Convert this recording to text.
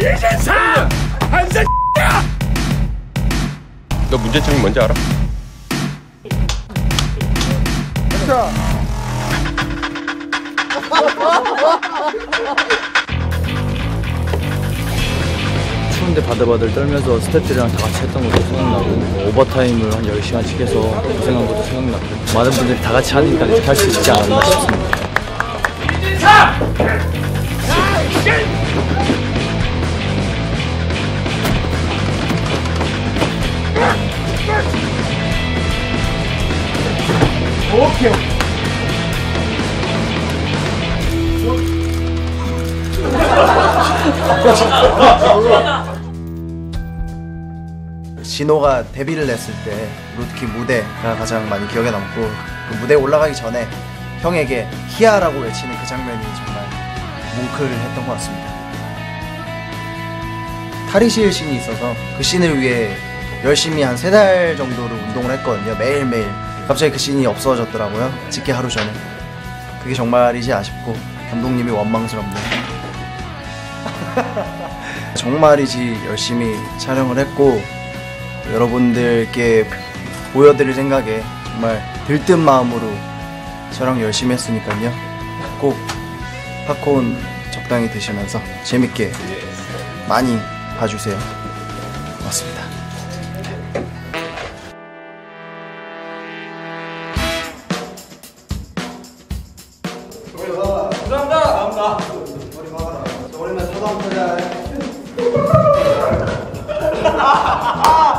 이진사! 한세 너 문제점이 뭔지 알아? 추운데 바들바들 떨면서 스태프들이랑 다 같이 했던 것도 생각나고 뭐 오버타임을 한 10시간씩 해서 고생한 것도 생각나고 많은 분들이 다 같이 하니까 이렇게 할 수 있지 않았나 싶습니다. 진 호가 데뷔를 했을 때 로드키 무대가 가장 많이 기억에 남고 그 무대에 올라가기 전에 형에게 히야라고 외치는 그 장면이 정말 뭉클을 했던 것 같습니다. 탈의실 씬이 있어서 그 씬을 위해 열심히 한 세 달 정도를 운동을 했거든요. 매일매일. 갑자기 그 씬이 없어졌더라고요. 찍기 하루 전에. 그게 정말이지 아쉽고 감독님이 원망스럽네요. 정말이지 열심히 촬영을 했고 여러분들께 보여드릴 생각에 정말 들뜬 마음으로 촬영 열심히 했으니까요. 꼭 팝콘 적당히 드시면서 재밌게 많이 봐주세요. 고맙습니다. 아,